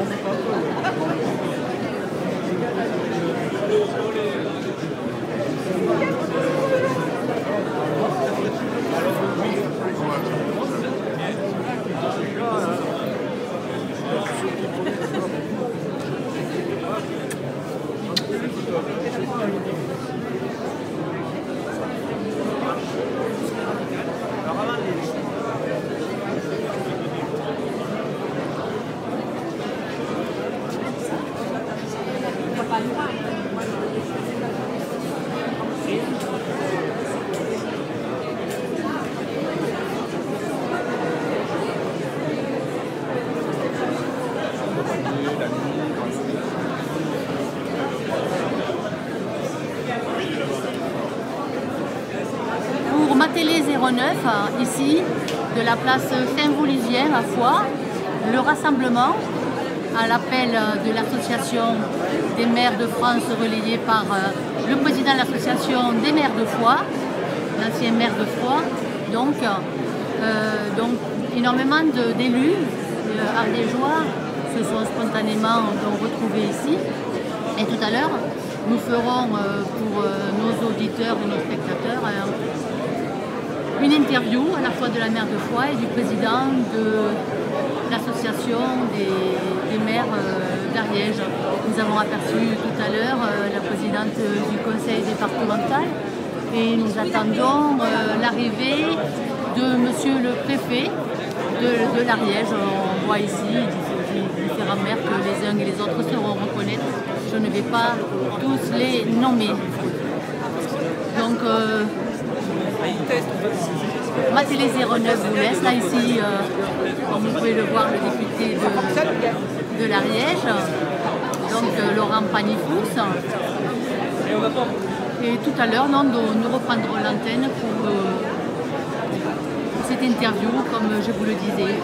24 horas. Pour ma télé 09, ici, de la place Saint-Voulizien à Foix, le rassemblement à l'appel de l'association des maires de France relayé par euh, le président de l'association des maires de Foix, l'ancien maire de Foix. Donc, euh, donc énormément d'élus euh, ardéchois se sont spontanément donc, retrouvés ici. Et tout à l'heure, nous ferons euh, pour euh, nos auditeurs et nos spectateurs euh, une interview à la fois de la maire de Foix et du président de des, maires euh, d'Ariège. Nous avons aperçu tout à l'heure euh, la présidente du conseil départemental et nous attendons euh, l'arrivée de monsieur le préfet de, l'Ariège. On voit ici différents maires que les uns et les autres sauront reconnaître. Je ne vais pas tous les nommer. Donc, Ma télé 09 vous laisse. Là, ici, euh, comme vous pouvez le voir, le député de, de l'Ariège, donc euh, Laurent Panifous. Et tout à l'heure, nous nous reprendrons l'antenne pour euh, cette interview, comme je vous le disais.